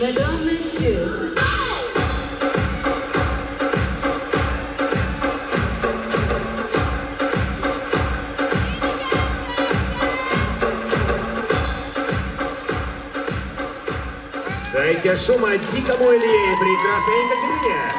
Madame, you. Дайте шума дикому Илье и прекрасной Екатерине.